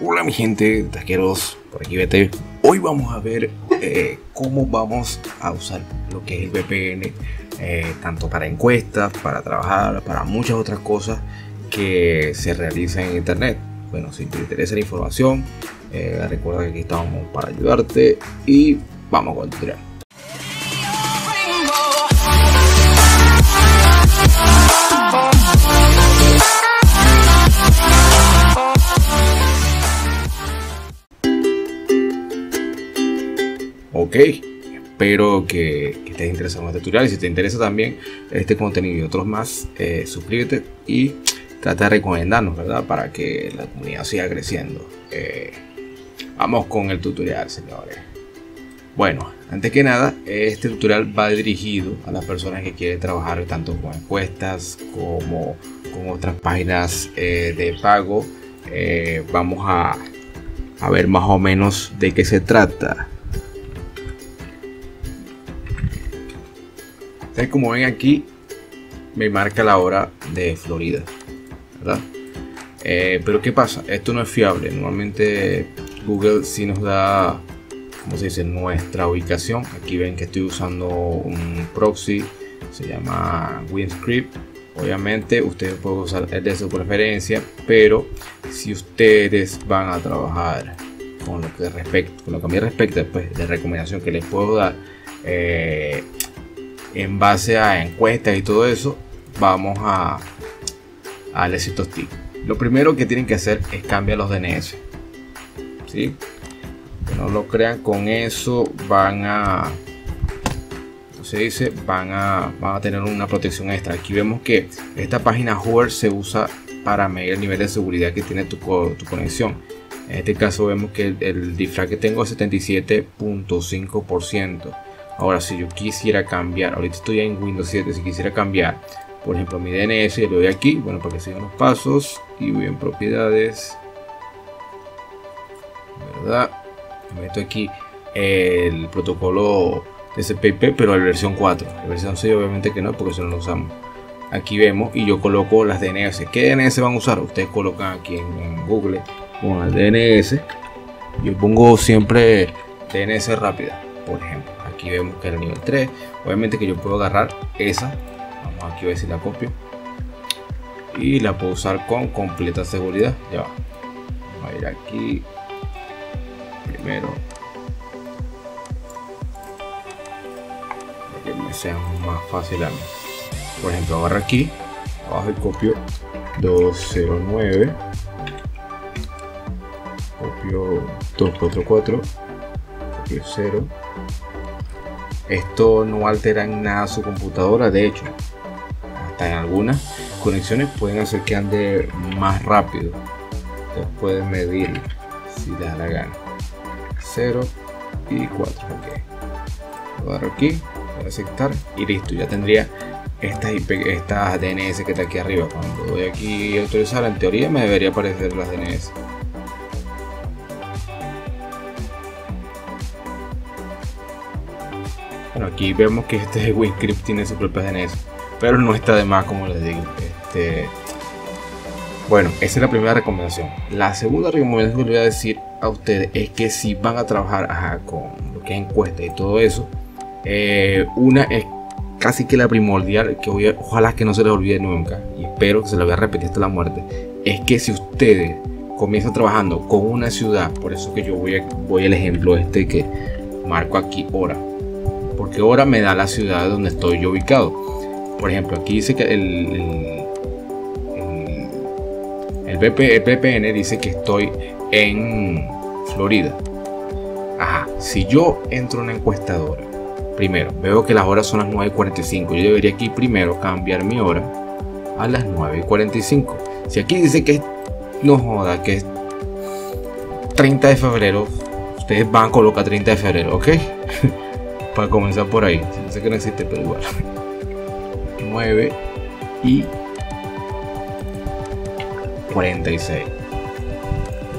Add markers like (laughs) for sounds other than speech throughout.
Hola mi gente, taqueros, por aquí vete. Hoy vamos a ver eh, cómo vamos a usar lo que es el VPN, eh, tanto para encuestas, para trabajar, para muchas otras cosas que se realizan en internet. Bueno, si te interesa la información, eh, recuerda que aquí estamos para ayudarte y vamos con el espero que, estés interesado en este tutorial y si te interesa también este contenido y otros más, eh, suscríbete y trata de recomendarnos, ¿verdad? Para que la comunidad siga creciendo. Eh, vamos con el tutorial, señores. Bueno, antes que nada, este tutorial va dirigido a las personas que quieren trabajar tanto con encuestas como con otras páginas eh, de pago. vamos a ver más o menos de qué se trata. Como ven aquí, me marca la hora de Florida, ¿verdad? Eh, pero ¿qué pasa? Esto no es fiable. Normalmente Google sí nos da, como se dice, nuestra ubicación. Aquí ven que estoy usando un proxy, se llama WinScript. Obviamente ustedes pueden usar el de su preferencia, pero si ustedes van a trabajar con lo que respecta, con lo que a mí respecta, pues de recomendación que les puedo dar, eh, en base a encuestas y todo eso, vamos a, al éxito TIC. Lo primero que tienen que hacer es cambiar los DNS. ¿sí? Que no lo crean, con eso van a, se dice, van a, van a tener una protección extra. Aquí vemos que esta página Hover se usa para medir el nivel de seguridad que tiene tu, tu conexión. En este caso vemos que el, el que tengo es 77.5%. Ahora, si yo quisiera cambiar, ahorita estoy en Windows 7, si quisiera cambiar, por ejemplo, mi DNS, le doy aquí, bueno, para que sigan los pasos y voy en propiedades, ¿verdad? Me meto aquí el protocolo TCP/IP, pero la versión 4, la versión 6 obviamente que no, porque eso no lo usamos. Aquí vemos y yo coloco las DNS. ¿Qué DNS van a usar? Ustedes colocan aquí en, Google con el DNS. Yo pongo siempre DNS rápida, por ejemplo aquí vemos que era nivel 3 obviamente que yo puedo agarrar esa vamos aquí a ver si la copio y la puedo usar con completa seguridad ya va vamos a ir aquí primero para que me sea más fácil a mí. Por ejemplo agarro aquí abajo y copio 209 copio 244 copio 0 esto no altera en nada su computadora, de hecho, hasta en algunas conexiones pueden hacer que ande más rápido. Ustedes pueden medir si da la gana. 0 y 4. Ok. Lo agarro aquí, voy a aceptar y listo. Ya tendría estas, estas DNS que está aquí arriba. Cuando doy aquí a autorizar, en teoría me debería aparecer las DNS. Bueno, aquí vemos que este (laughs) WinScript tiene su propia DNS, pero no está de más, como les digo. Este, bueno, esa es la primera recomendación. La segunda recomendación que les voy a decir a ustedes es que si van a trabajar con lo que es encuesta y todo eso, eh, una es casi que la primordial, que voy ojalá que no se les olvide nunca, y espero que se lo voy a repetir hasta la muerte, es que si ustedes comienzan trabajando con una ciudad, por eso que yo voy, voy al ejemplo este que marco aquí ahora, porque ahora me da la ciudad donde estoy yo ubicado. Por ejemplo, aquí dice que el, el, VPN dice que estoy en Florida. Ajá, si yo entro en una encuestadora, primero veo que las horas son las 9.45, yo debería aquí primero cambiar mi hora a las 9.45. Si aquí dice que no joda, que es 30 de febrero, ustedes van a colocar 30 de febrero, ¿ok? (laughs) para comenzar por ahí. Sé que no existe, pero igual. (laughs) 9 y 46.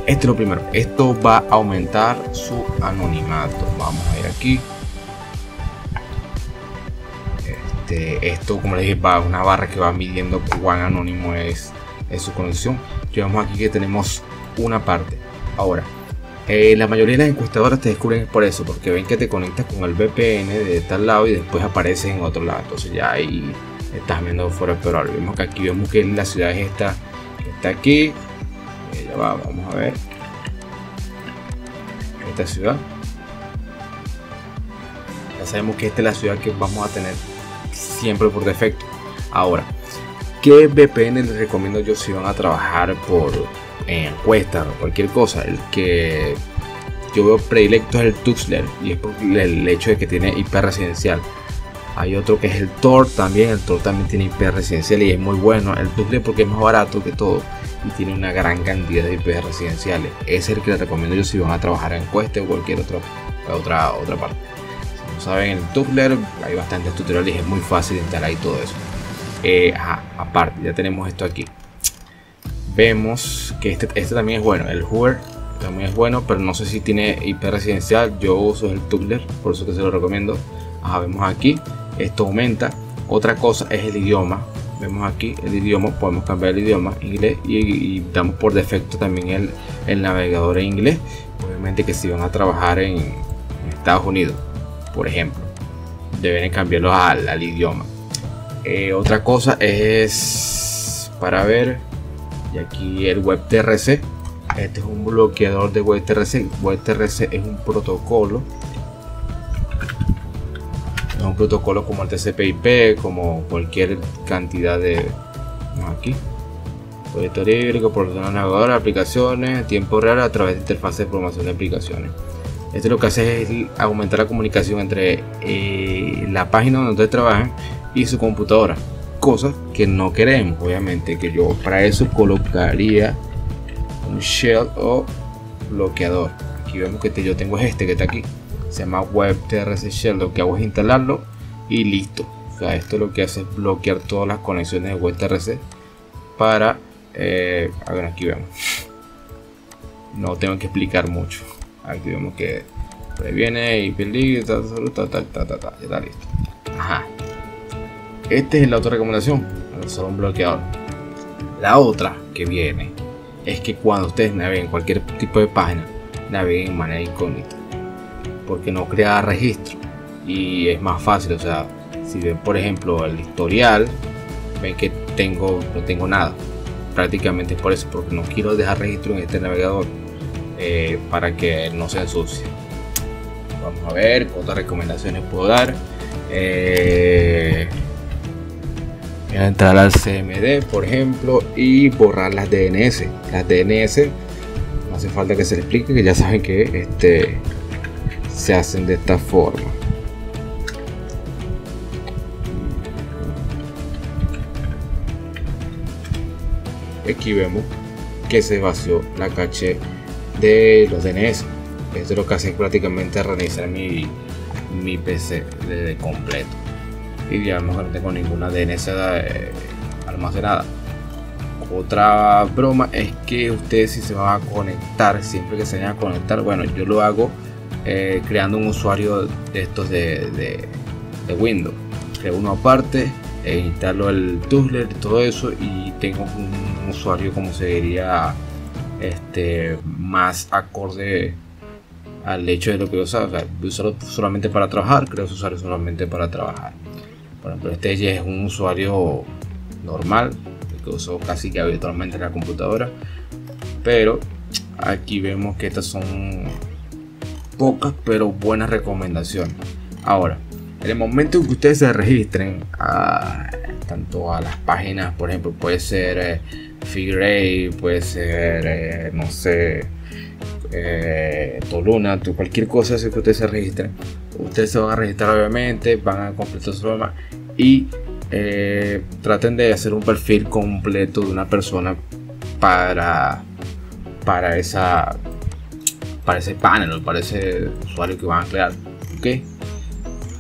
Esto es lo primero. Esto va a aumentar su anonimato. Vamos a ir aquí. Este, esto, como les dije, va a una barra que va midiendo cuán anónimo es, es su conexión. Llevamos aquí que tenemos una parte. Ahora, eh, la mayoría de las encuestadoras te descubren por eso, porque ven que te conectas con el VPN de tal lado y después aparece en otro lado. Entonces ya ahí estás viendo fuera pero ahora vemos que aquí vemos que la ciudad es esta está aquí. Eh, ya va, vamos a ver. Esta ciudad. Ya sabemos que esta es la ciudad que vamos a tener siempre por defecto. Ahora, ¿qué VPN les recomiendo yo si van a trabajar por encuestas o cualquier cosa? El que yo veo predilecto es el Tuxler y es por el hecho de que tiene IP residencial. Hay otro que es el Tor también, el Tor también tiene IP residencial y es muy bueno. El Tuxler porque es más barato que todo y tiene una gran cantidad de IP residenciales. Es el que les recomiendo yo si van a trabajar en encuestas o cualquier otra, otra, otra parte. Si no saben, el Tuxler hay bastantes tutoriales es muy fácil instalar y todo eso. Eh, aparte, ya tenemos esto aquí. Vemos que este, este también es bueno, el Hoover también es bueno, pero no sé si tiene IP residencial. Yo uso el Tugler, por eso que se lo recomiendo. Ajá, vemos aquí, esto aumenta. Otra cosa es el idioma. Vemos aquí el idioma, podemos cambiar el idioma inglés y, damos por defecto también el, el, navegador en inglés. Obviamente que si van a trabajar en, Estados Unidos, por ejemplo, deben cambiarlo al, idioma. Eh, otra cosa es para ver, y aquí el web TRC este es un bloqueador de WebTRC. WebTRC es un protocolo. Es un protocolo como el TCP/IP, como cualquier cantidad de. Aquí. Proyecto libre que proporciona navegador, aplicaciones, tiempo real a través de interfaces de programación de aplicaciones. Esto lo que hace es aumentar la comunicación entre eh, la página donde ustedes trabajan y su computadora. Cosas que no queremos, obviamente, que yo para eso colocaría un shell o bloqueador. Aquí vemos que yo tengo este que está aquí. Se llama WebTRC Shell. Lo que hago es instalarlo y listo. O sea, esto lo que hace es bloquear todas las conexiones de WebTRC para... Eh, a ver, aquí vemos. No tengo que explicar mucho. Aquí vemos que previene y peligro, ta, ta, ta, ya está listo. Ajá. Esta es la otra recomendación. Solo un bloqueador. La otra que viene es que cuando ustedes naveguen cualquier tipo de página, naveguen en manera incógnita. Porque no crea registro. Y es más fácil, o sea, si ven por ejemplo el historial, ven que tengo, no tengo nada. Prácticamente es por eso, porque no quiero dejar registro en este navegador eh, para que no se ensucie. Vamos a ver otras recomendaciones puedo dar. Eh, entrar al CMD, por ejemplo, y borrar las DNS. Las DNS, no hace falta que se les explique, que ya saben que este, se hacen de esta forma. Aquí vemos que se vació la caché de los DNS. Esto es lo que hace prácticamente reiniciar mi, mi PC de completo y ya no tengo ninguna DNS eh, almacenada. Otra broma es que ustedes si se van a conectar, siempre que se vayan a conectar, bueno, yo lo hago eh, creando un usuario de estos de, de, Windows. Creo uno aparte, e instalo el y todo eso y tengo un usuario como se diría este, más acorde al hecho de lo que yo usaba. usarlo solamente para trabajar, creo usuario solamente para trabajar. Por ejemplo, este es un usuario normal, que uso casi que habitualmente en la computadora. Pero aquí vemos que estas son pocas pero buenas recomendaciones. Ahora, en el momento en que ustedes se registren a, tanto a las páginas, por ejemplo, puede ser eh, Figure, puede ser, eh, no sé, eh, Toluna, cualquier cosa que ustedes se registren. Ustedes se van a registrar obviamente, van a completar su forma y eh, traten de hacer un perfil completo de una persona para, para, esa, para ese panel o para ese usuario que van a crear. ¿okay?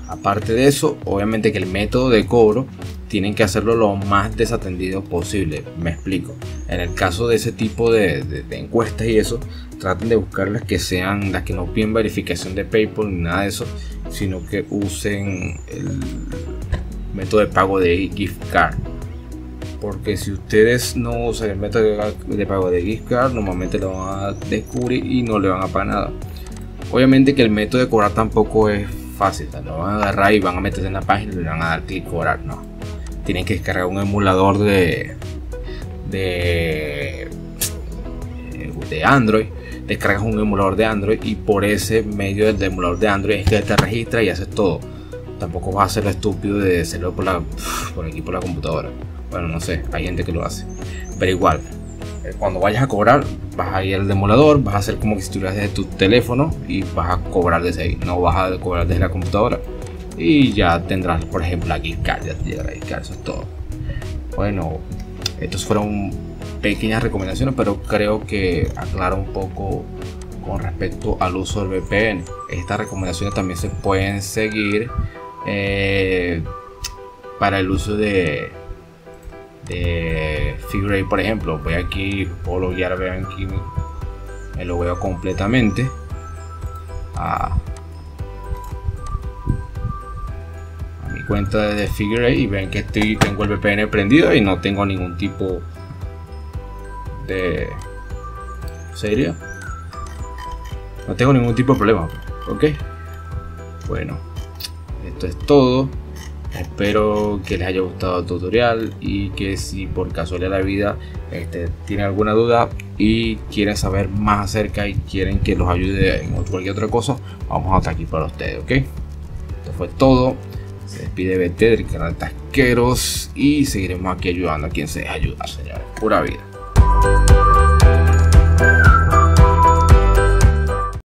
Aparte de eso, obviamente que el método de cobro tienen que hacerlo lo más desatendido posible. Me explico. En el caso de ese tipo de, encuestas y eso, traten de buscar las que sean las que no piden verificación de PayPal ni nada de eso, sino que usen el método de pago de gift card. Porque si ustedes no usan el método de pago de gift card, normalmente lo van a descubrir y no le van a pagar nada. Obviamente que el método de cobrar tampoco es fácil. Lo van a agarrar y van a meterse en la página y le van a dar clic cobrar. No. Tienen que descargar un emulador de, de, de Android. Descargas un emulador de Android y por ese medio del emulador de Android es que te registra y haces todo. Tampoco vas a ser estúpido de hacerlo por, la, por aquí por la computadora. Bueno, no sé, hay gente que lo hace. Pero igual, eh, cuando vayas a cobrar, vas a ir al demoledor, vas a hacer como que estuvieras desde tu teléfono y vas a cobrar desde ahí, no vas a cobrar desde la computadora. Y ya tendrás, por ejemplo, aquí ya te la eso es todo. Bueno, estos fueron pequeñas recomendaciones, pero creo que aclara un poco con respecto al uso del VPN. Estas recomendaciones también se pueden seguir eh, para el uso de de Figure por ejemplo. Voy aquí puedo loguear vean aquí me lo veo completamente. A, mi cuenta de Figure y ven que estoy tengo el VPN prendido y no tengo ningún tipo de serio no tengo ningún tipo de problema ok bueno esto es todo Espero que les haya gustado el tutorial y que si por casualidad la vida este, tienen alguna duda y quieren saber más acerca y quieren que los ayude en cualquier otra cosa, vamos hasta aquí para ustedes, ¿ok? Esto fue todo. Se despide BT del canal Tasqueros y seguiremos aquí ayudando a quien se deja ayudar, señores. Pura vida.